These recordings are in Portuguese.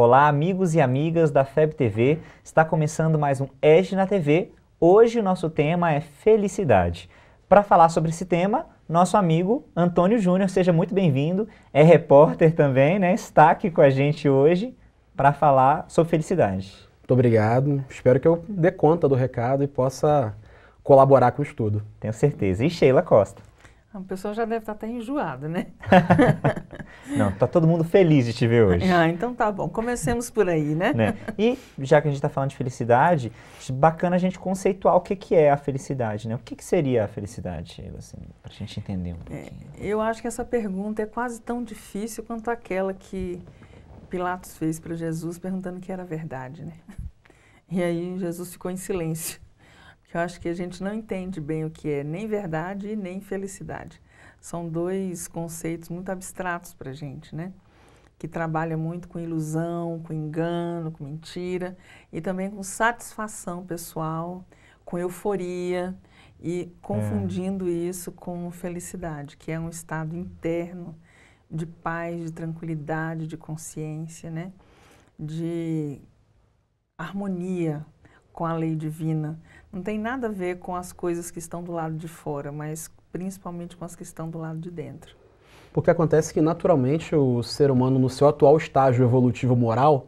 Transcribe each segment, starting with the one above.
Olá, amigos e amigas da FEB TV. Está começando mais um Edge na TV. Hoje o nosso tema é felicidade. Para falar sobre esse tema, nosso amigo Antônio Júnior, seja muito bem-vindo. É repórter também, né? Está aqui com a gente hoje para falar sobre felicidade. Muito obrigado. Espero que eu dê conta do recado e possa colaborar com o estudo. Tenho certeza. E Sheila Costa? A pessoa já deve estar até enjoada, né? Não, tá todo mundo feliz de te ver hoje. Ah, então tá bom. Comecemos por aí, né? né? E já que a gente está falando de felicidade, bacana a gente conceituar o que, que é a felicidade, né? O que, que seria a felicidade, assim, para a gente entender um é, pouquinho? É, eu acho que essa pergunta é quase tão difícil quanto aquela que Pilatos fez para Jesus perguntando o que era verdade, né? E aí Jesus ficou em silêncio que eu acho que a gente não entende bem o que é nem verdade e nem felicidade. São dois conceitos muito abstratos para a gente, né? Que trabalha muito com ilusão, com engano, com mentira e também com satisfação pessoal, com euforia e confundindo é. isso com felicidade, que é um estado interno de paz, de tranquilidade, de consciência, né? De harmonia com a lei divina não tem nada a ver com as coisas que estão do lado de fora, mas principalmente com as que estão do lado de dentro. Porque acontece que naturalmente o ser humano, no seu atual estágio evolutivo moral,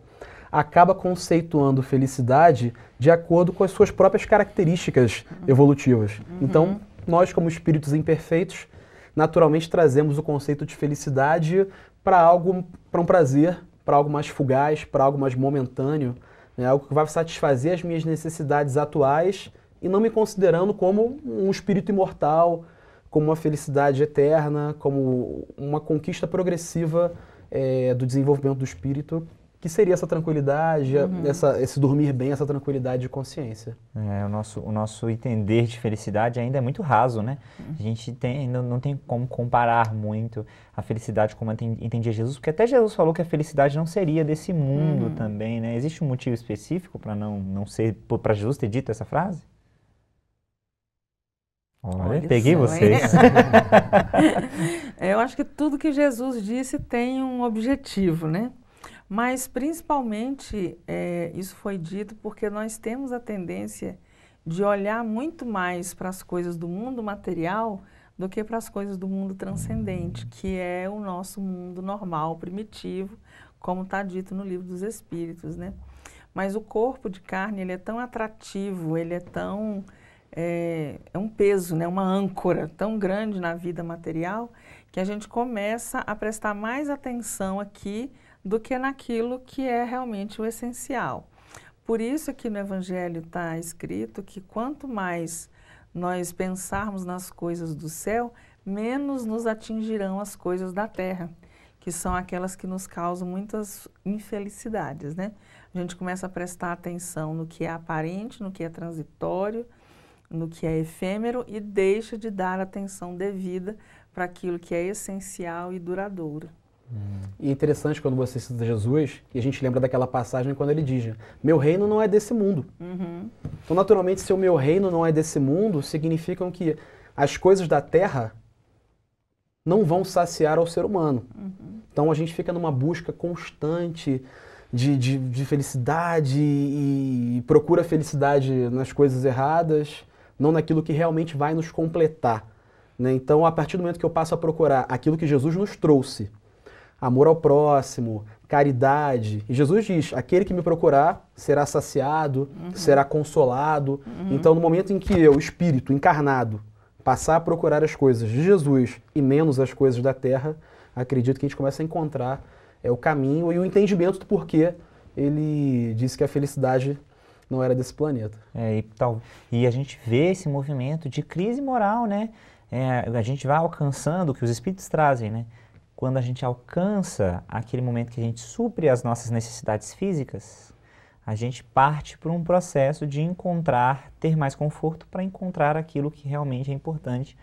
acaba conceituando felicidade de acordo com as suas próprias características uhum. evolutivas. Uhum. Então, nós, como espíritos imperfeitos, naturalmente trazemos o conceito de felicidade para algo, para um prazer, para algo mais fugaz, para algo mais momentâneo, né, algo que vai satisfazer as minhas necessidades atuais e não me considerando como um espírito imortal, como uma felicidade eterna, como uma conquista progressiva é, do desenvolvimento do espírito que seria essa tranquilidade, uhum. essa, esse dormir bem, essa tranquilidade de consciência. É, o, nosso, o nosso entender de felicidade ainda é muito raso, né? Uhum. A gente tem, não, não tem como comparar muito a felicidade como entendia Jesus, porque até Jesus falou que a felicidade não seria desse mundo uhum. também, né? Existe um motivo específico para não, não ser, para Jesus ter dito essa frase? Olha, Olha peguei só, vocês. Eu acho que tudo que Jesus disse tem um objetivo, né? Mas, principalmente, é, isso foi dito porque nós temos a tendência de olhar muito mais para as coisas do mundo material do que para as coisas do mundo transcendente, que é o nosso mundo normal, primitivo, como está dito no livro dos Espíritos, né? Mas o corpo de carne, ele é tão atrativo, ele é tão... É, é um peso, né? uma âncora tão grande na vida material, que a gente começa a prestar mais atenção aqui do que naquilo que é realmente o essencial. Por isso que no Evangelho está escrito que quanto mais nós pensarmos nas coisas do céu, menos nos atingirão as coisas da terra, que são aquelas que nos causam muitas infelicidades, né? A gente começa a prestar atenção no que é aparente, no que é transitório, no que é efêmero e deixa de dar atenção devida para aquilo que é essencial e duradouro. E é interessante quando você cita Jesus, e a gente lembra daquela passagem quando ele diz: Meu reino não é desse mundo. Uhum. Então, naturalmente, se o meu reino não é desse mundo, significam que as coisas da terra não vão saciar ao ser humano. Uhum. Então, a gente fica numa busca constante de, de, de felicidade e, e procura felicidade nas coisas erradas, não naquilo que realmente vai nos completar. Né? Então, a partir do momento que eu passo a procurar aquilo que Jesus nos trouxe, amor ao próximo, caridade. E Jesus diz: aquele que me procurar será saciado, uhum. será consolado. Uhum. Então, no momento em que eu, espírito encarnado, passar a procurar as coisas de Jesus e menos as coisas da terra, acredito que a gente começa a encontrar é, o caminho e o entendimento do porquê ele disse que a felicidade não era desse planeta. É, e, tal, e a gente vê esse movimento de crise moral, né? É, a gente vai alcançando o que os espíritos trazem, né? Quando a gente alcança aquele momento que a gente supre as nossas necessidades físicas, a gente parte para um processo de encontrar, ter mais conforto para encontrar aquilo que realmente é importante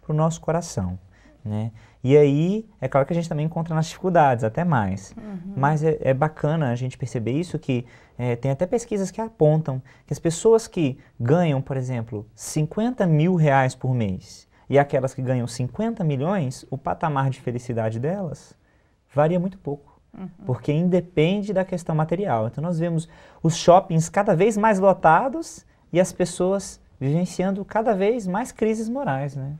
para o nosso coração. Né? E aí, é claro que a gente também encontra nas dificuldades, até mais. Uhum. Mas é, é, bacana a gente perceber isso, que é, tem até pesquisas que apontam que as pessoas que ganham, por exemplo, 50 mil reais por mês e aquelas que ganham 50 milhões, o patamar de felicidade delas varia muito pouco. Uhum. Porque independe da questão material. Então nós vemos os shoppings cada vez mais lotados e as pessoas vivenciando cada vez mais crises morais, né?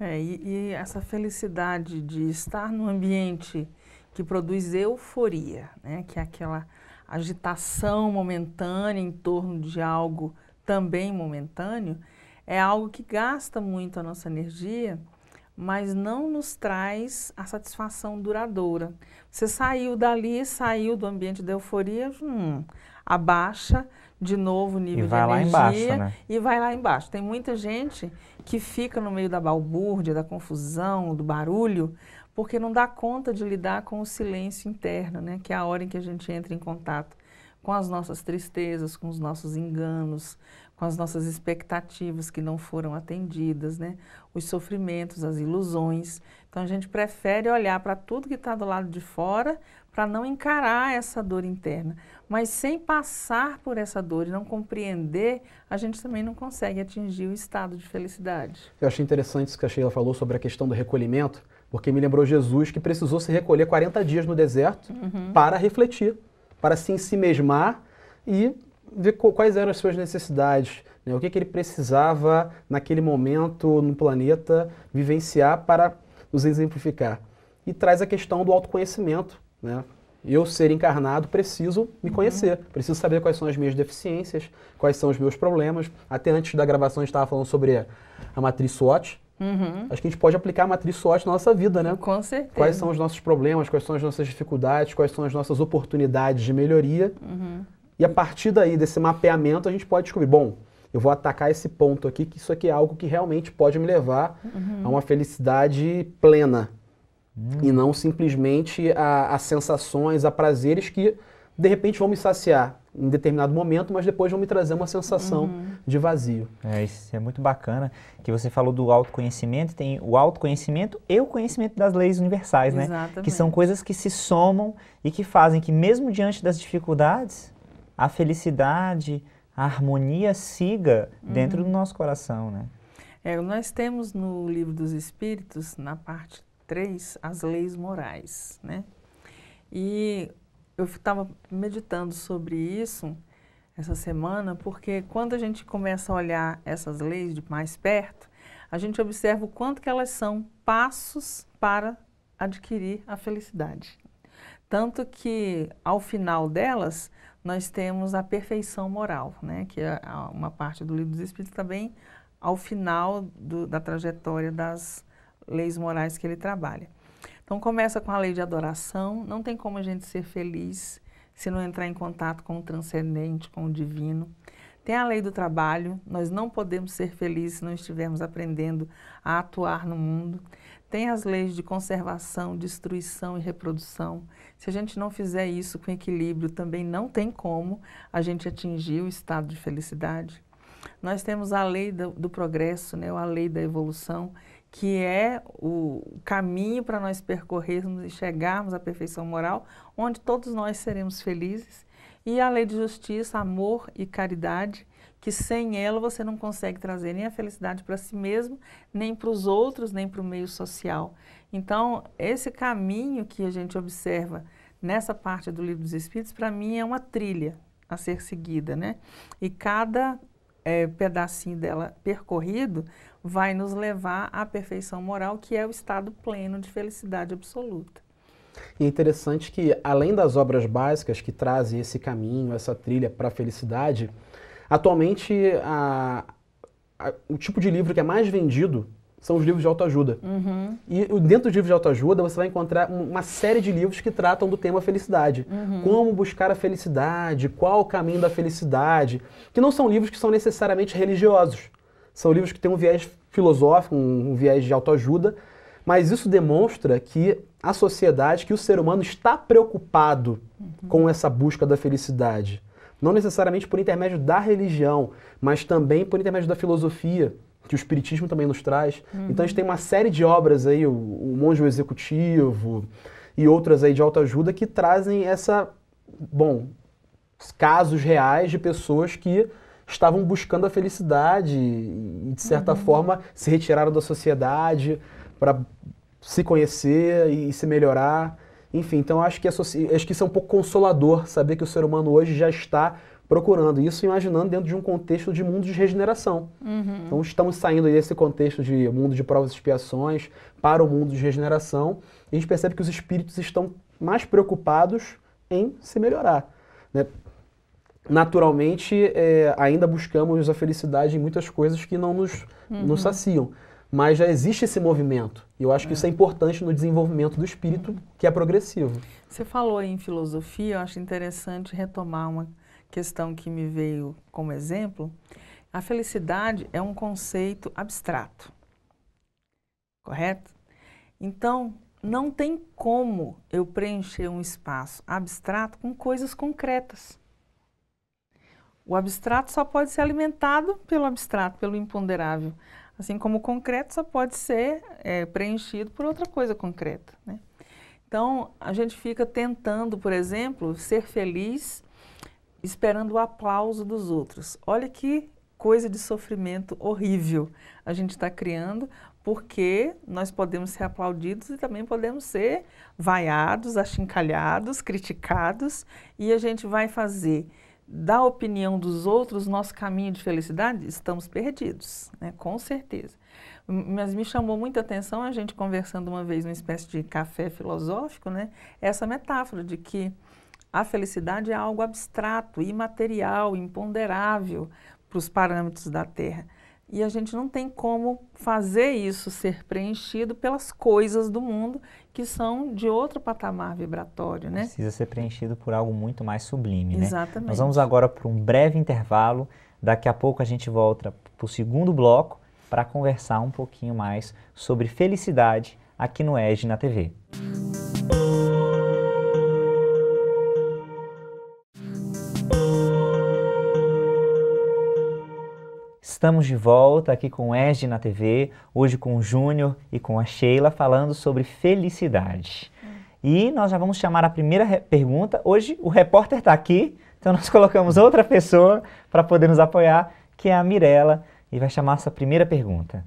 É, e, e essa felicidade de estar num ambiente que produz euforia, né? que é aquela agitação momentânea em torno de algo também momentâneo, é algo que gasta muito a nossa energia, mas não nos traz a satisfação duradoura. Você saiu dali, saiu do ambiente da euforia, hum, abaixa de novo o nível e vai de lá energia embaixo, né? e vai lá embaixo. Tem muita gente que fica no meio da balbúrdia, da confusão, do barulho, porque não dá conta de lidar com o silêncio interno, né? que é a hora em que a gente entra em contato com as nossas tristezas, com os nossos enganos, com as nossas expectativas que não foram atendidas, né? os sofrimentos, as ilusões. Então a gente prefere olhar para tudo que está do lado de fora para não encarar essa dor interna. Mas sem passar por essa dor e não compreender, a gente também não consegue atingir o estado de felicidade. Eu achei interessante isso que a Sheila falou sobre a questão do recolhimento, porque me lembrou Jesus que precisou se recolher 40 dias no deserto uhum. para refletir, para se ensimesmar e ver quais eram as suas necessidades, né? o que, que ele precisava naquele momento no planeta vivenciar para nos exemplificar. E traz a questão do autoconhecimento. Né? Eu, ser encarnado, preciso me conhecer, uhum. preciso saber quais são as minhas deficiências, quais são os meus problemas. Até antes da gravação a gente estava falando sobre a matriz SWOT, Uhum. Acho que a gente pode aplicar a matriz SWOT na nossa vida, né? Com certeza. Quais são os nossos problemas, quais são as nossas dificuldades, quais são as nossas oportunidades de melhoria. Uhum. E a partir daí, desse mapeamento, a gente pode descobrir, bom, eu vou atacar esse ponto aqui, que isso aqui é algo que realmente pode me levar uhum. a uma felicidade plena. Uhum. E não simplesmente a, a sensações, a prazeres que de repente vão me saciar em determinado momento, mas depois vão me trazer uma sensação uhum. de vazio. É, isso é muito bacana, que você falou do autoconhecimento, tem o autoconhecimento e o conhecimento das leis universais, Exatamente. né? Que são coisas que se somam e que fazem que mesmo diante das dificuldades, a felicidade, a harmonia siga uhum. dentro do nosso coração, né? É, nós temos no Livro dos Espíritos, na parte 3, as leis morais, né? E eu estava meditando sobre isso essa semana, porque quando a gente começa a olhar essas leis de mais perto, a gente observa o quanto que elas são passos para adquirir a felicidade. Tanto que, ao final delas, nós temos a perfeição moral, né? que é uma parte do livro dos Espíritos também ao final do, da trajetória das leis morais que ele trabalha. Então começa com a lei de adoração, não tem como a gente ser feliz se não entrar em contato com o transcendente, com o divino. Tem a lei do trabalho, nós não podemos ser felizes se não estivermos aprendendo a atuar no mundo. Tem as leis de conservação, destruição e reprodução. Se a gente não fizer isso com equilíbrio, também não tem como a gente atingir o estado de felicidade. Nós temos a lei do, do progresso, né, a lei da evolução, que é o caminho para nós percorrermos e chegarmos à perfeição moral, onde todos nós seremos felizes. E a lei de justiça, amor e caridade, que sem ela você não consegue trazer nem a felicidade para si mesmo, nem para os outros, nem para o meio social. Então, esse caminho que a gente observa nessa parte do Livro dos Espíritos, para mim é uma trilha a ser seguida, né? E cada é, pedacinho dela percorrido vai nos levar à perfeição moral, que é o estado pleno de felicidade absoluta. E é interessante que, além das obras básicas que trazem esse caminho, essa trilha para a felicidade, Atualmente, a, a, o tipo de livro que é mais vendido são os livros de autoajuda. Uhum. E dentro dos livros de autoajuda você vai encontrar uma série de livros que tratam do tema felicidade. Uhum. Como buscar a felicidade, qual o caminho da felicidade. Que não são livros que são necessariamente religiosos. São livros que têm um viés filosófico, um, um viés de autoajuda, mas isso demonstra que a sociedade, que o ser humano está preocupado uhum. com essa busca da felicidade. Não necessariamente por intermédio da religião, mas também por intermédio da filosofia, que o Espiritismo também nos traz. Uhum. Então a gente tem uma série de obras aí, o, o Monge Executivo e outras aí de autoajuda que trazem essa, bom, casos reais de pessoas que estavam buscando a felicidade e, de certa uhum. forma, se retiraram da sociedade para se conhecer e se melhorar. Enfim, então acho que, acho que isso é um pouco consolador saber que o ser humano hoje já está procurando isso, imaginando dentro de um contexto de mundo de regeneração. Uhum. Então estamos saindo desse contexto de mundo de provas e expiações para o mundo de regeneração e a gente percebe que os espíritos estão mais preocupados em se melhorar. Né? Naturalmente, é, ainda buscamos a felicidade em muitas coisas que não nos, uhum. nos saciam mas já existe esse movimento. E eu acho que isso é importante no desenvolvimento do espírito, que é progressivo. Você falou em filosofia, eu acho interessante retomar uma questão que me veio como exemplo. A felicidade é um conceito abstrato, correto? Então, não tem como eu preencher um espaço abstrato com coisas concretas. O abstrato só pode ser alimentado pelo abstrato, pelo imponderável. Assim como o concreto só pode ser é, preenchido por outra coisa concreta. Né? Então, a gente fica tentando, por exemplo, ser feliz esperando o aplauso dos outros. Olha que coisa de sofrimento horrível a gente está criando, porque nós podemos ser aplaudidos e também podemos ser vaiados, achincalhados, criticados, e a gente vai fazer da opinião dos outros nosso caminho de felicidade, estamos perdidos, né? com certeza. Mas me chamou muita atenção a gente conversando uma vez numa espécie de café filosófico, né? essa metáfora de que a felicidade é algo abstrato, imaterial, imponderável para os parâmetros da Terra. E a gente não tem como fazer isso ser preenchido pelas coisas do mundo que são de outro patamar vibratório, né? Precisa ser preenchido por algo muito mais sublime, né? Exatamente. Nós vamos agora para um breve intervalo. Daqui a pouco a gente volta para o segundo bloco para conversar um pouquinho mais sobre felicidade aqui no EG na TV. Estamos de volta aqui com o ESG na TV, hoje com o Júnior e com a Sheila, falando sobre felicidade. E nós já vamos chamar a primeira pergunta. Hoje o repórter está aqui, então nós colocamos outra pessoa para poder nos apoiar, que é a Mirella, e vai chamar essa primeira pergunta.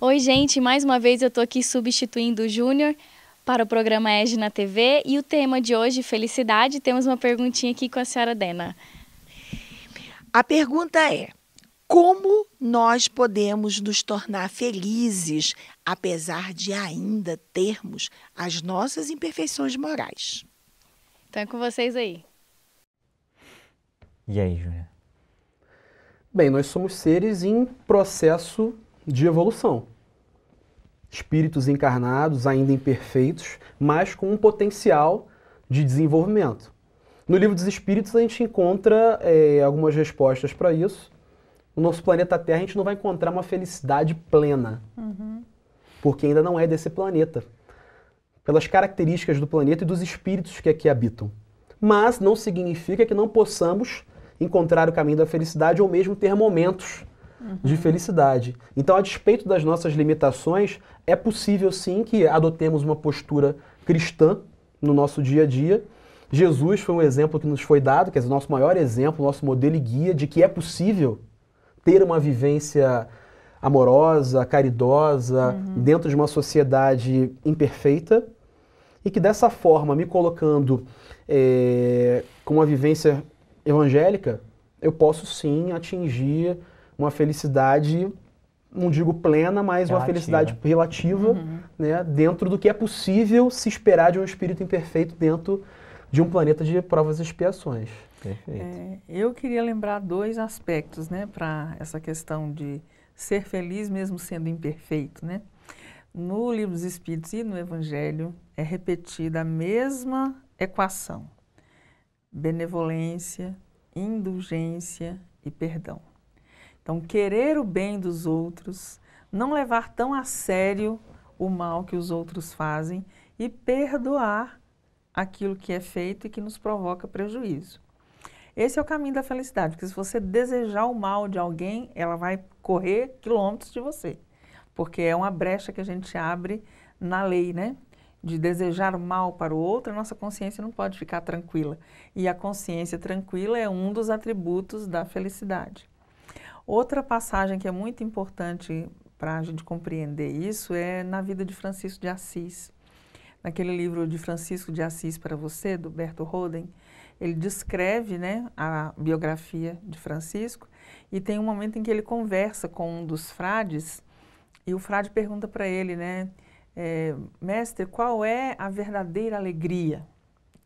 Oi, gente, mais uma vez eu estou aqui substituindo o Júnior para o programa ESG na TV e o tema de hoje, felicidade. Temos uma perguntinha aqui com a senhora Dena. A pergunta é: como nós podemos nos tornar felizes, apesar de ainda termos as nossas imperfeições morais. Então é com vocês aí. E aí, Júlia? Bem, nós somos seres em processo de evolução. Espíritos encarnados, ainda imperfeitos, mas com um potencial de desenvolvimento. No livro dos Espíritos, a gente encontra é, algumas respostas para isso no nosso planeta Terra a gente não vai encontrar uma felicidade plena. Uhum. Porque ainda não é desse planeta. Pelas características do planeta e dos espíritos que aqui habitam. Mas não significa que não possamos encontrar o caminho da felicidade ou mesmo ter momentos uhum. de felicidade. Então, a despeito das nossas limitações, é possível sim que adotemos uma postura cristã no nosso dia a dia. Jesus foi um exemplo que nos foi dado, que é o nosso maior exemplo, nosso modelo e guia de que é possível ter uma vivência amorosa, caridosa, uhum. dentro de uma sociedade imperfeita, e que dessa forma, me colocando é, com uma vivência evangélica, eu posso sim atingir uma felicidade, não digo plena, mas relativa. uma felicidade relativa, uhum. né, dentro do que é possível se esperar de um espírito imperfeito dentro de um planeta de provas e expiações. Perfeito. É, eu queria lembrar dois aspectos, né, para essa questão de ser feliz mesmo sendo imperfeito, né? No Livro dos Espíritos e no Evangelho é repetida a mesma equação: benevolência, indulgência e perdão. Então, querer o bem dos outros, não levar tão a sério o mal que os outros fazem e perdoar aquilo que é feito e que nos provoca prejuízo. Esse é o caminho da felicidade, porque se você desejar o mal de alguém, ela vai correr quilômetros de você, porque é uma brecha que a gente abre na lei, né? De desejar o mal para o outro, a nossa consciência não pode ficar tranquila. E a consciência tranquila é um dos atributos da felicidade. Outra passagem que é muito importante para a gente compreender isso é na vida de Francisco de Assis. naquele livro de Francisco de Assis para você, do Berto Roden, ele descreve né, a biografia de Francisco e tem um momento em que ele conversa com um dos frades e o frade pergunta para ele, né, é, mestre, qual é a verdadeira alegria?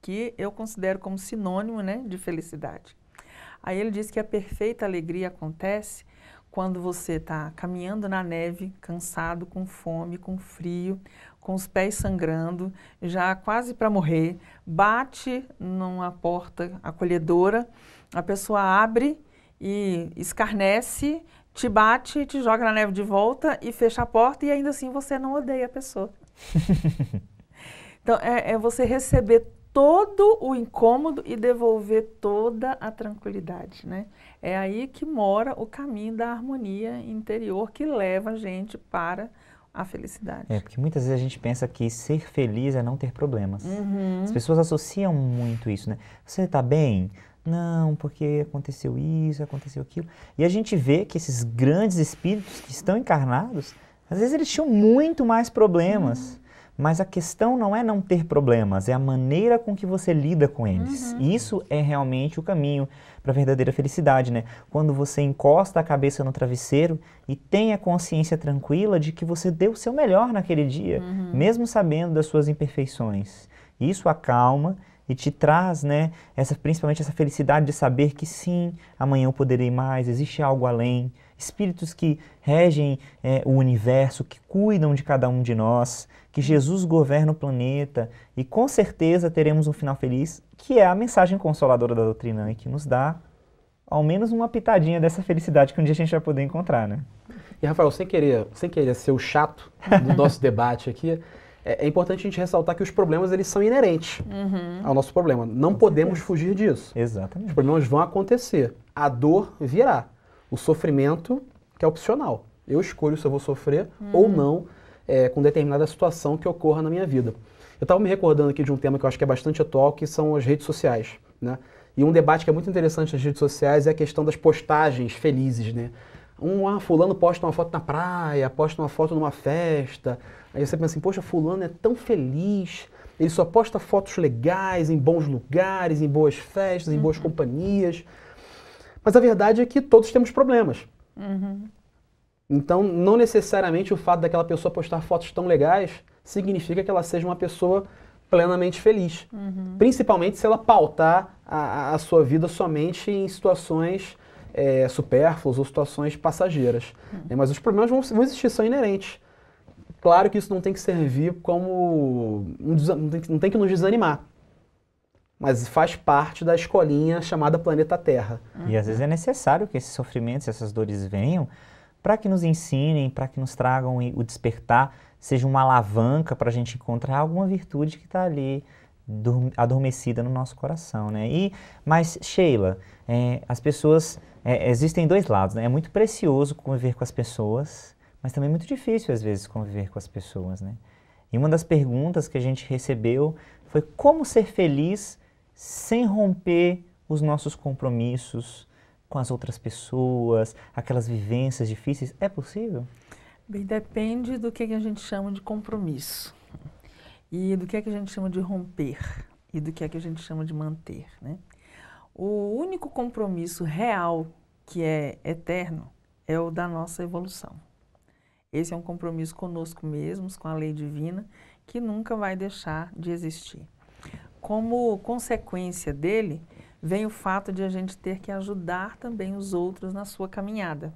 Que eu considero como sinônimo né, de felicidade. Aí ele diz que a perfeita alegria acontece quando você está caminhando na neve, cansado, com fome, com frio, com os pés sangrando, já quase para morrer, bate numa porta acolhedora, a pessoa abre e escarnece, te bate, te joga na neve de volta e fecha a porta e ainda assim você não odeia a pessoa. então é, é você receber todo o incômodo e devolver toda a tranquilidade, né? É aí que mora o caminho da harmonia interior que leva a gente para a felicidade. É, porque muitas vezes a gente pensa que ser feliz é não ter problemas. Uhum. As pessoas associam muito isso, né? Você está bem? Não, porque aconteceu isso, aconteceu aquilo. E a gente vê que esses grandes espíritos que estão encarnados, às vezes eles tinham muito mais problemas. Uhum. Mas a questão não é não ter problemas, é a maneira com que você lida com eles. Uhum. Isso é realmente o caminho para a verdadeira felicidade, né? Quando você encosta a cabeça no travesseiro e tem a consciência tranquila de que você deu o seu melhor naquele dia, uhum. mesmo sabendo das suas imperfeições. Isso acalma e te traz, né, essa, principalmente essa felicidade de saber que sim, amanhã eu poderei mais, existe algo além, espíritos que regem é, o universo, que cuidam de cada um de nós, que Jesus governa o planeta e com certeza teremos um final feliz, que é a mensagem consoladora da doutrina e que nos dá ao menos uma pitadinha dessa felicidade que um dia a gente vai poder encontrar, né? E Rafael, sem querer, sem querer ser o chato do nosso debate aqui, é, é, importante a gente ressaltar que os problemas eles são inerentes uhum. ao nosso problema. Não Com podemos certeza. fugir disso. Exatamente. Os problemas vão acontecer. A dor virá. O sofrimento que é opcional. Eu escolho se eu vou sofrer uhum. ou não é, com determinada situação que ocorra na minha vida. Eu estava me recordando aqui de um tema que eu acho que é bastante atual, que são as redes sociais. Né? E um debate que é muito interessante nas redes sociais é a questão das postagens felizes. Né? Um, ah, fulano posta uma foto na praia, posta uma foto numa festa. Aí você pensa assim, poxa, fulano é tão feliz, ele só posta fotos legais, em bons lugares, em boas festas, em uhum. boas companhias. Mas a verdade é que todos temos problemas. Uhum. Então, não necessariamente o fato daquela pessoa postar fotos tão legais significa que ela seja uma pessoa plenamente feliz. Uhum. Principalmente se ela pautar a, a, sua vida somente em situações é, supérfluas ou situações passageiras. Uhum. É, mas os problemas vão, vão, existir, são inerentes. Claro que isso não tem que servir como. Um, não, tem, não tem que nos desanimar mas faz parte da escolinha chamada planeta Terra. E às vezes é necessário que esses sofrimentos, essas dores venham para que nos ensinem, para que nos tragam o despertar, seja uma alavanca para a gente encontrar alguma virtude que está ali adormecida no nosso coração, né? E, mas, Sheila, é, as pessoas, é, existem dois lados, né? É muito precioso conviver com as pessoas, mas também é muito difícil, às vezes, conviver com as pessoas, né? E uma das perguntas que a gente recebeu foi como ser feliz sem romper os nossos compromissos, com as outras pessoas, aquelas vivências difíceis? É possível? Bem, depende do que a gente chama de compromisso e do que, é que a gente chama de romper e do que é que a gente chama de manter, né? O único compromisso real que é eterno é o da nossa evolução. Esse é um compromisso conosco mesmos, com a lei divina, que nunca vai deixar de existir. Como consequência dele, vem o fato de a gente ter que ajudar também os outros na sua caminhada.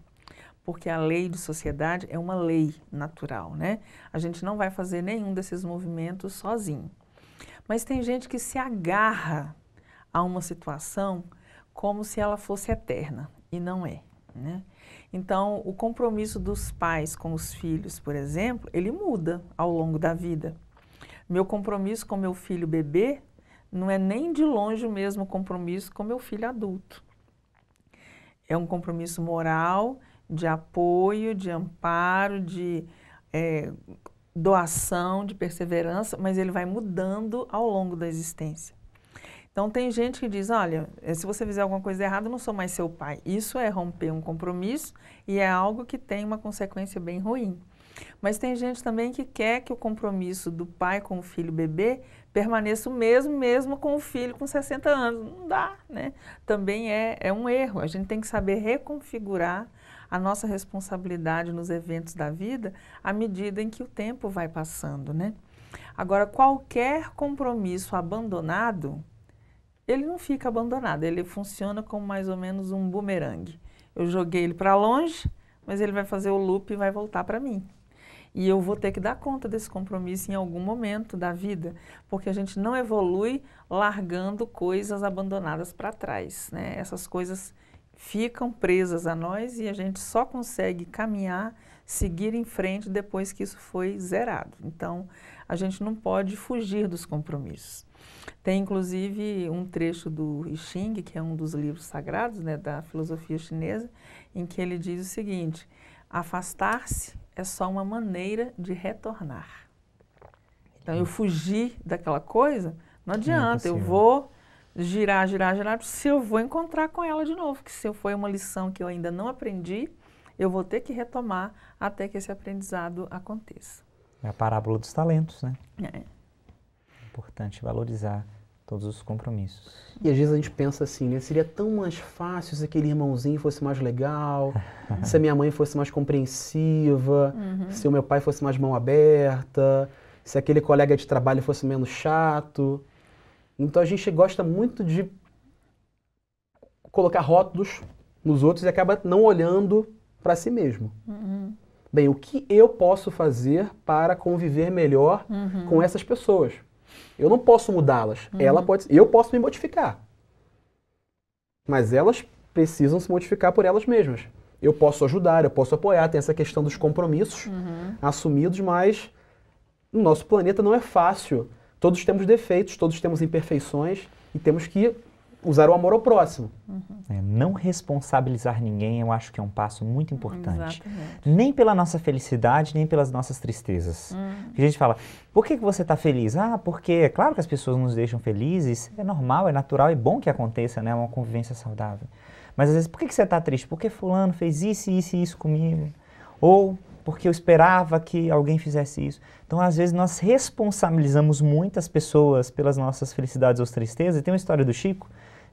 Porque a lei de sociedade é uma lei natural, né? A gente não vai fazer nenhum desses movimentos sozinho. Mas tem gente que se agarra a uma situação como se ela fosse eterna, e não é, né? Então, o compromisso dos pais com os filhos, por exemplo, ele muda ao longo da vida. Meu compromisso com meu filho bebê não é nem de longe o mesmo compromisso com meu filho adulto. É um compromisso moral, de apoio, de amparo, de é, doação, de perseverança, mas ele vai mudando ao longo da existência. Então tem gente que diz, olha, eh, se você fizer alguma coisa errada, eu não sou mais seu pai. Isso é romper um compromisso e é algo que tem uma consequência bem ruim. Mas tem gente também que quer que o compromisso do pai com o filho bebê permaneça o mesmo, mesmo com o filho com 60 anos. Não dá, né? Também é, é um erro. A gente tem que saber reconfigurar a nossa responsabilidade nos eventos da vida à medida em que o tempo vai passando, né? Agora, qualquer compromisso abandonado, ele não fica abandonado, ele funciona como mais ou menos um bumerangue. Eu joguei ele para longe, mas ele vai fazer o loop e vai voltar para mim. E eu vou ter que dar conta desse compromisso em algum momento da vida, porque a gente não evolui largando coisas abandonadas para trás. Né? Essas coisas ficam presas a nós e a gente só consegue caminhar, seguir em frente depois que isso foi zerado. Então, a gente não pode fugir dos compromissos. Tem inclusive um trecho do I Ching, que é um dos livros sagrados né, da filosofia chinesa, em que ele diz o seguinte: afastar-se é só uma maneira de retornar. Então, eu fugir daquela coisa, não adianta, eu vou girar, girar, girar, se eu vou encontrar com ela de novo, que se foi uma lição que eu ainda não aprendi, eu vou ter que retomar até que esse aprendizado aconteça. É a parábola dos talentos, né? É. Importante valorizar todos os compromissos. E às vezes a gente pensa assim, né? Seria tão mais fácil se aquele irmãozinho fosse mais legal, se a minha mãe fosse mais compreensiva, uhum. se o meu pai fosse mais mão aberta, se aquele colega de trabalho fosse menos chato. Então a gente gosta muito de colocar rótulos nos outros e acaba não olhando para si mesmo. Uhum. Bem, o que eu posso fazer para conviver melhor uhum. com essas pessoas? Eu não posso mudá-las. Uhum. Ela pode, eu posso me modificar. Mas elas precisam se modificar por elas mesmas. Eu posso ajudar, eu posso apoiar, tem essa questão dos compromissos uhum. assumidos, mas no nosso planeta não é fácil. Todos temos defeitos, todos temos imperfeições e temos que usar o amor ao próximo. Uhum. É, não responsabilizar ninguém, eu acho que é um passo muito importante. Exatamente. Nem pela nossa felicidade, nem pelas nossas tristezas. Uhum. A gente fala, por que, que você está feliz? Ah, porque é claro que as pessoas nos deixam felizes, é normal, é natural, é bom que aconteça, né? Uma convivência saudável. Mas às vezes, por que, que você está triste? Porque fulano fez isso, isso e isso comigo. Ou porque eu esperava que alguém fizesse isso. Então, às vezes, nós responsabilizamos muitas pessoas pelas nossas felicidades ou tristezas. E tem uma história do Chico,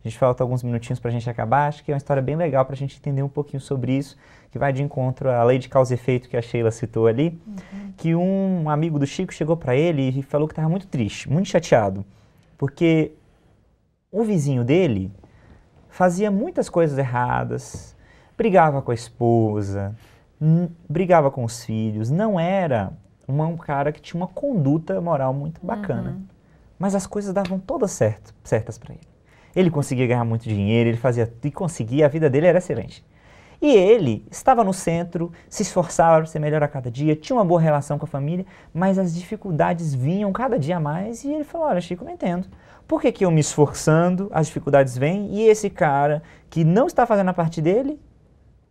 a gente falta alguns minutinhos para a gente acabar, acho que é uma história bem legal para a gente entender um pouquinho sobre isso, que vai de encontro à lei de causa e efeito que a Sheila citou ali, uhum. que um amigo do Chico chegou para ele e falou que estava muito triste, muito chateado, porque o vizinho dele fazia muitas coisas erradas, brigava com a esposa, brigava com os filhos, não era um cara que tinha uma conduta moral muito bacana. Uhum. Mas as coisas davam todas certo, certas para ele. Ele conseguia ganhar muito dinheiro, ele fazia e conseguia, a vida dele era excelente. E ele estava no centro, se esforçava para ser melhor a cada dia, tinha uma boa relação com a família, mas as dificuldades vinham cada dia mais e ele falou: Olha, Chico, não entendo. Por que, que eu me esforçando, as dificuldades vêm e esse cara que não está fazendo a parte dele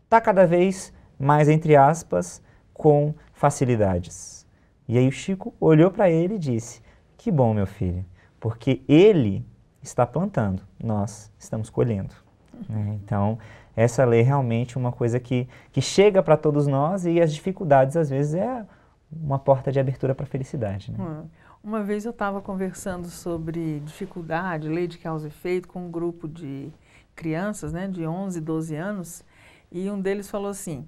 está cada vez mais, entre aspas, com facilidades? E aí o Chico olhou para ele e disse: Que bom, meu filho, porque ele está plantando, nós estamos colhendo. Né? Então, essa lei é realmente uma coisa que, que chega para todos nós e as dificuldades, às vezes, é uma porta de abertura para a felicidade. Né? Uma vez eu estava conversando sobre dificuldade, lei de causa e efeito, com um grupo de crianças, né, de 11, 12 anos, e um deles falou assim: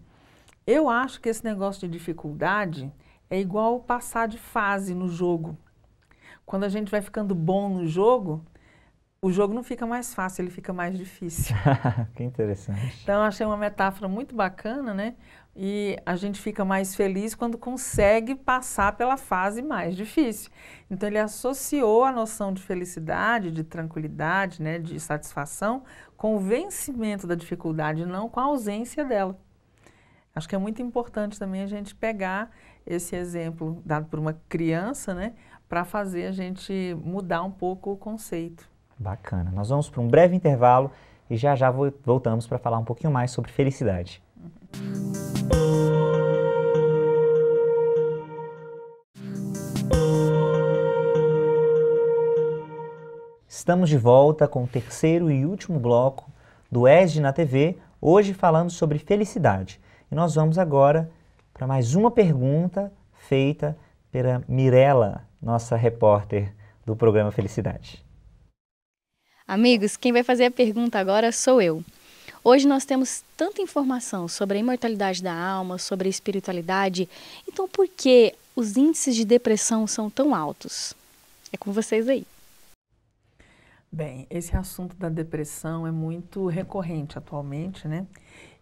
Eu acho que esse negócio de dificuldade é igual passar de fase no jogo. Quando a gente vai ficando bom no jogo, o jogo não fica mais fácil, ele fica mais difícil. que interessante. Então, eu achei uma metáfora muito bacana, né? E a gente fica mais feliz quando consegue passar pela fase mais difícil. Então, ele associou a noção de felicidade, de tranquilidade, né, de satisfação, com o vencimento da dificuldade, não com a ausência dela. Acho que é muito importante também a gente pegar esse exemplo dado por uma criança, né, para fazer a gente mudar um pouco o conceito. Bacana. Nós vamos para um breve intervalo e já já voltamos para falar um pouquinho mais sobre felicidade. Estamos de volta com o terceiro e último bloco do ESG na TV, hoje falando sobre felicidade. E nós vamos agora para mais uma pergunta feita pela Mirella, nossa repórter do programa Felicidade. Amigos, quem vai fazer a pergunta agora sou eu. Hoje nós temos tanta informação sobre a imortalidade da alma, sobre a espiritualidade, então por que os índices de depressão são tão altos? É com vocês aí. Bem, esse assunto da depressão é muito recorrente atualmente, né?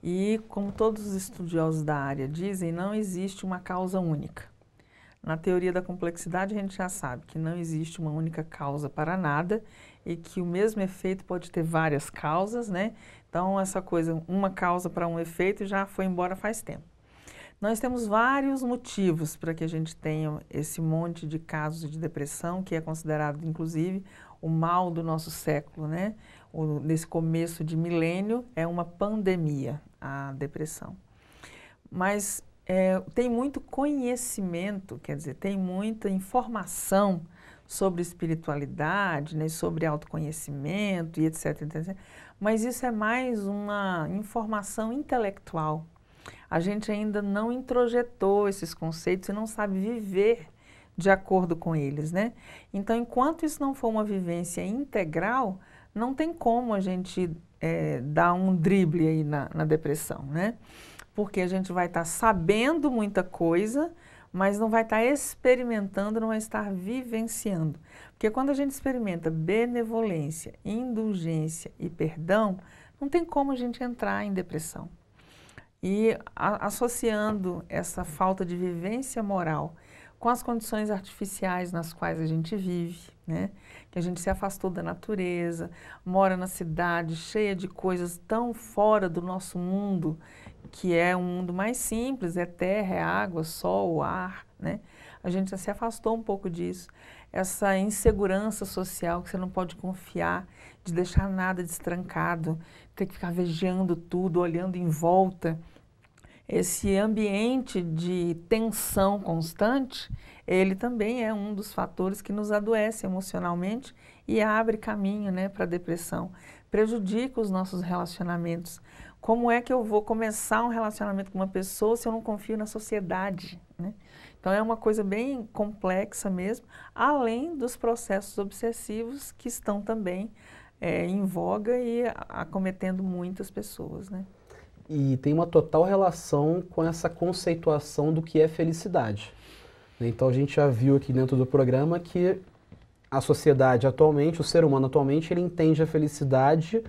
E como todos os estudiosos da área dizem, não existe uma causa única. Na teoria da complexidade, a gente já sabe que não existe uma única causa para nada e que o mesmo efeito pode ter várias causas, né? Então, essa coisa, uma causa para um efeito já foi embora faz tempo. Nós temos vários motivos para que a gente tenha esse monte de casos de depressão, que é considerado, inclusive, o mal do nosso século, né? O, nesse começo de milênio, é uma pandemia, a depressão. Mas é, tem muito conhecimento, quer dizer, tem muita informação sobre espiritualidade, né, sobre autoconhecimento e etc, etc. Mas isso é mais uma informação intelectual. A gente ainda não introjetou esses conceitos e não sabe viver de acordo com eles, né? Então, enquanto isso não for uma vivência integral, não tem como a gente é, dar um drible aí na, na depressão, né? Porque a gente vai estar tá sabendo muita coisa, mas não vai estar experimentando, não vai estar vivenciando. Porque quando a gente experimenta benevolência, indulgência e perdão, não tem como a gente entrar em depressão. E a, associando essa falta de vivência moral com as condições artificiais nas quais a gente vive, né? Que a gente se afastou da natureza, mora na cidade cheia de coisas tão fora do nosso mundo, que é um mundo mais simples, é terra, é água, sol, ar, né? A gente já se afastou um pouco disso. Essa insegurança social que você não pode confiar, de deixar nada destrancado, ter que ficar vejando tudo, olhando em volta esse ambiente de tensão constante, ele também é um dos fatores que nos adoece emocionalmente e abre caminho né, para a depressão, prejudica os nossos relacionamentos. Como é que eu vou começar um relacionamento com uma pessoa se eu não confio na sociedade? Né? Então é uma coisa bem complexa mesmo, além dos processos obsessivos que estão também é, em voga e acometendo muitas pessoas. Né? e tem uma total relação com essa conceituação do que é felicidade. Então a gente já viu aqui dentro do programa que a sociedade atualmente, o ser humano atualmente, ele entende a felicidade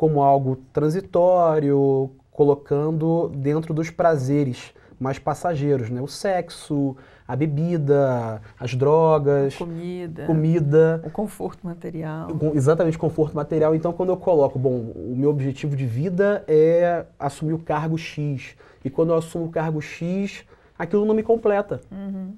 como algo transitório, colocando dentro dos prazeres mais passageiros, né? O sexo, a bebida, as drogas, a comida, comida, o conforto material. Exatamente, conforto material. Então, quando eu coloco, bom, o meu objetivo de vida é assumir o cargo X. E quando eu assumo o cargo X, aquilo não me completa. Uhum.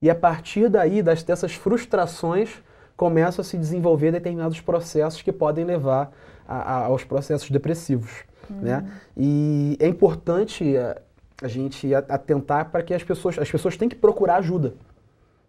E a partir daí, das, dessas frustrações, começam a se desenvolver determinados processos que podem levar a, a, aos processos depressivos. Né? Uhum. Né? E é importante eh, a gente atentar para que as pessoas, as pessoas têm que procurar ajuda.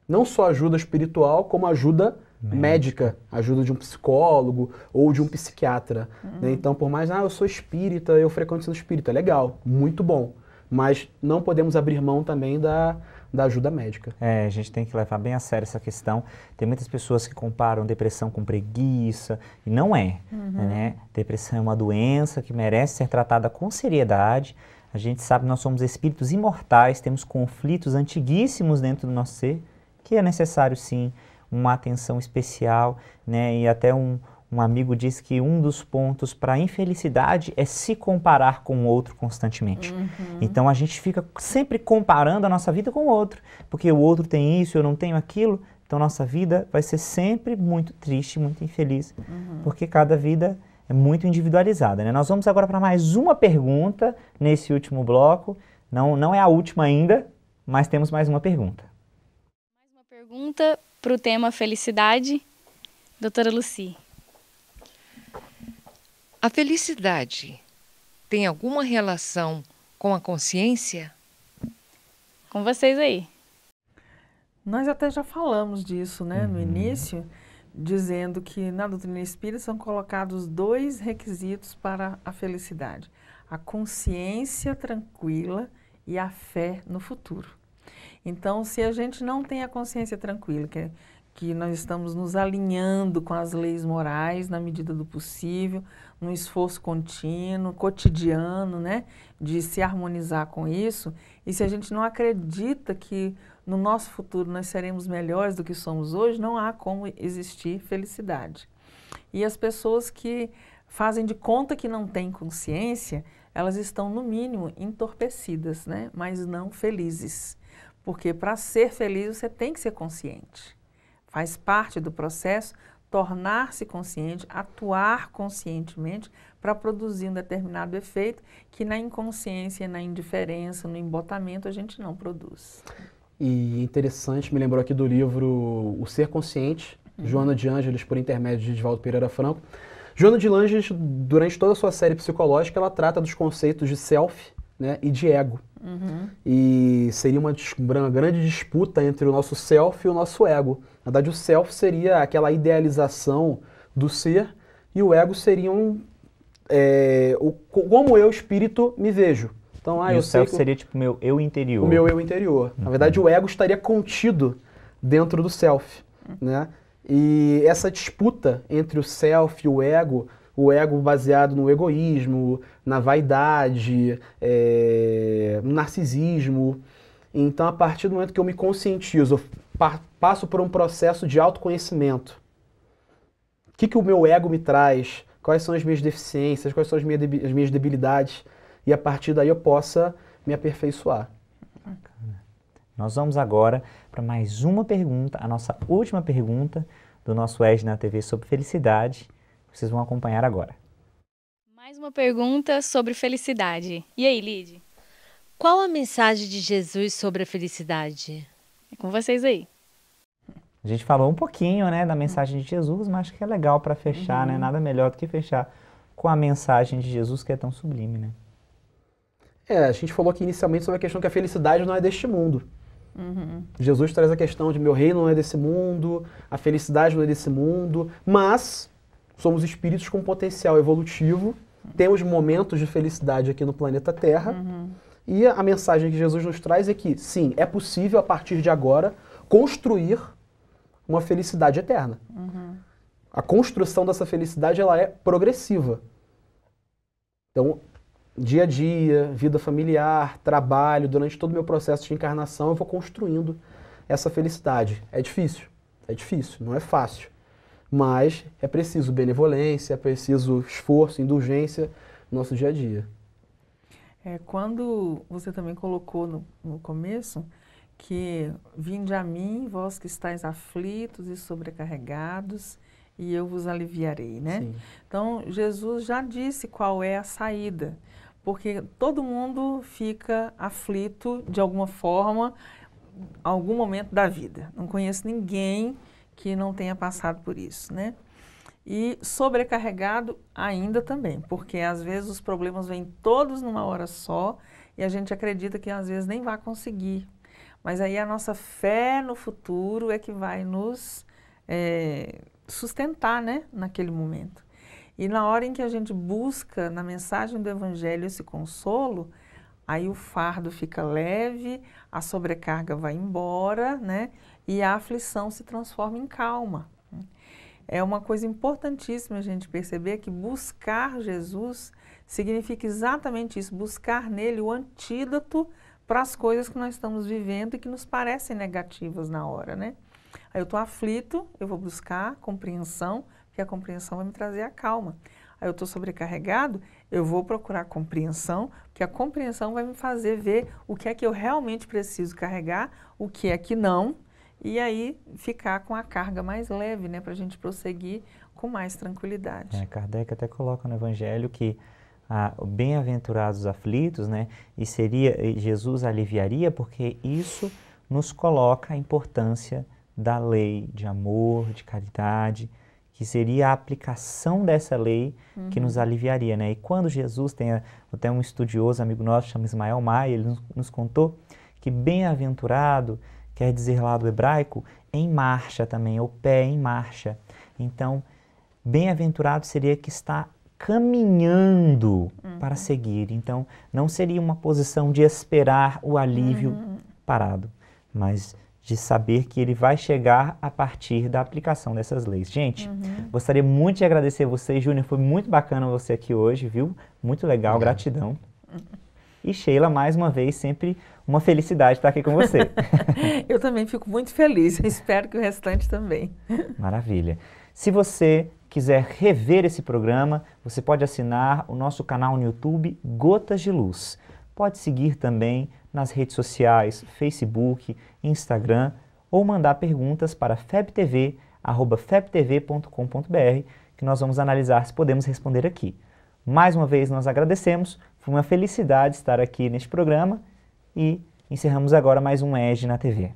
Não só ajuda espiritual, como ajuda médica, médica ajuda de um psicólogo ou de um psiquiatra. Né? Uhum. Né? Então, por mais, ah, eu sou espírita, eu frequento o espírita, legal, muito bom. Mas não podemos abrir mão também da, da ajuda médica. É, a gente tem que levar bem a sério essa questão. Tem muitas pessoas que comparam depressão com preguiça, e não é. Uhum. Né? Depressão é uma doença que merece ser tratada com seriedade. A gente sabe que nós somos espíritos imortais, temos conflitos antiguíssimos dentro do nosso ser, que é necessário sim uma atenção especial, né? E até um, um amigo disse que um dos pontos para a infelicidade é se comparar com o outro constantemente. Uhum. Então a gente fica sempre comparando a nossa vida com o outro, porque o outro tem isso, eu não tenho aquilo. Então nossa vida vai ser sempre muito triste, muito infeliz, uhum. porque cada vida é muito individualizada. Né? Nós vamos agora para mais uma pergunta nesse último bloco. Não, não é a última ainda, mas temos mais uma pergunta. Mais uma pergunta para o tema felicidade. Doutora Luci. A felicidade tem alguma relação com a consciência? Com vocês aí. Nós até já falamos disso, né, no uhum. início dizendo que na doutrina espírita são colocados dois requisitos para a felicidade: a consciência tranquila e a fé no futuro. Então, se a gente não tem a consciência tranquila, que, que nós estamos nos alinhando com as leis morais na medida do possível, num esforço contínuo, cotidiano, né, de se harmonizar com isso, e se a gente não acredita que no nosso futuro nós seremos melhores do que somos hoje, não há como existir felicidade. E as pessoas que fazem de conta que não têm consciência, elas estão, no mínimo, entorpecidas, né? mas não felizes. Porque para ser feliz você tem que ser consciente. Faz parte do processo tornar-se consciente, atuar conscientemente para produzir um determinado efeito que na inconsciência, na indiferença, no embotamento a gente não produz. E interessante, me lembrou aqui do livro O Ser Consciente, uhum. Joana de Ângeles, por intermédio de Edvaldo Pereira Franco. Joana de Ângeles, durante toda a sua série psicológica, ela trata dos conceitos de self né, e de ego. Uhum. E seria uma, uma, grande disputa entre o nosso self e o nosso ego. Na verdade, o self seria aquela idealização do ser e o ego seria um, é, o, como eu, espírito, me vejo. Então, ah, e eu o self seria tipo meu eu interior. O meu eu interior. Uhum. Na verdade, o ego estaria contido dentro do self, uhum. né? E essa disputa entre o self e o ego, o ego baseado no egoísmo, na vaidade, é, no narcisismo. Então, a partir do momento que eu me conscientizo, eu passo por um processo de autoconhecimento. O que, que o meu ego me traz? Quais são as minhas deficiências? Quais são as minhas, as minhas debilidades? E a partir daí eu possa me aperfeiçoar. Nós vamos agora para mais uma pergunta, a nossa última pergunta do nosso Edge na TV sobre felicidade. Vocês vão acompanhar agora. Mais uma pergunta sobre felicidade. E aí, Lid? Qual a mensagem de Jesus sobre a felicidade? É com vocês aí. A gente falou um pouquinho, né, da mensagem de Jesus, mas acho que é legal para fechar, né? uhum. né? Nada melhor do que fechar com a mensagem de Jesus que é tão sublime, né? É, a gente falou aqui inicialmente sobre a questão que a felicidade não é deste mundo. Uhum. Jesus traz a questão de meu reino não é desse mundo, a felicidade não é desse mundo, mas somos espíritos com potencial evolutivo, temos momentos de felicidade aqui no planeta Terra. Uhum. E a mensagem que Jesus nos traz é que, sim, é possível a partir de agora construir uma felicidade eterna. Uhum. A construção dessa felicidade ela é progressiva. Então, dia a dia, vida familiar, trabalho, durante todo o meu processo de encarnação, eu vou construindo essa felicidade. É difícil, é difícil, não é fácil. Mas é preciso benevolência, é preciso esforço, indulgência no nosso dia a dia. É, quando você também colocou no, no começo que vinde a mim, vós que estáis aflitos e sobrecarregados, e eu vos aliviarei, né? Sim. Então, Jesus já disse qual é a saída porque todo mundo fica aflito de alguma forma, algum momento da vida. Não conheço ninguém que não tenha passado por isso, né? E sobrecarregado ainda também, porque às vezes os problemas vêm todos numa hora só e a gente acredita que às vezes nem vai conseguir. Mas aí a nossa fé no futuro é que vai nos é, sustentar, né, naquele momento. E na hora em que a gente busca na mensagem do Evangelho esse consolo, aí o fardo fica leve, a sobrecarga vai embora, né? E a aflição se transforma em calma. É uma coisa importantíssima a gente perceber que buscar Jesus significa exatamente isso, buscar nele o antídoto para as coisas que nós estamos vivendo e que nos parecem negativas na hora, né? Aí eu estou aflito, eu vou buscar compreensão, que a compreensão vai me trazer a calma. Aí eu estou sobrecarregado, eu vou procurar compreensão, que a compreensão vai me fazer ver o que é que eu realmente preciso carregar, o que é que não, e aí ficar com a carga mais leve, né, para a gente prosseguir com mais tranquilidade. É, Kardec até coloca no Evangelho que ah, bem-aventurados aflitos, né, e seria Jesus aliviaria porque isso nos coloca a importância da lei de amor, de caridade, que seria a aplicação dessa lei uhum. que nos uhum. aliviaria, né? E quando Jesus tem até um estudioso amigo nosso chama Ismael Maia, ele nos, nos contou que bem-aventurado quer dizer lá do hebraico em marcha também, o pé em marcha. Então, bem-aventurado seria que está caminhando uhum. para seguir. Então, não seria uma posição de esperar o alívio uhum. parado, mas de saber que ele vai chegar a partir da aplicação dessas leis. Gente, uhum. gostaria muito de agradecer você, Júnior. Foi muito bacana você aqui hoje, viu? Muito legal, gratidão. E Sheila, mais uma vez, sempre uma felicidade estar aqui com você. Eu também fico muito feliz. Espero que o restante também. Maravilha. Se você quiser rever esse programa, você pode assinar o nosso canal no YouTube Gotas de Luz. Pode seguir também nas redes sociais, Facebook, Instagram ou mandar perguntas para febtv@febtv.com.br que nós vamos analisar se podemos responder aqui. Mais uma vez nós agradecemos, foi uma felicidade estar aqui neste programa e encerramos agora mais um EGE na TV.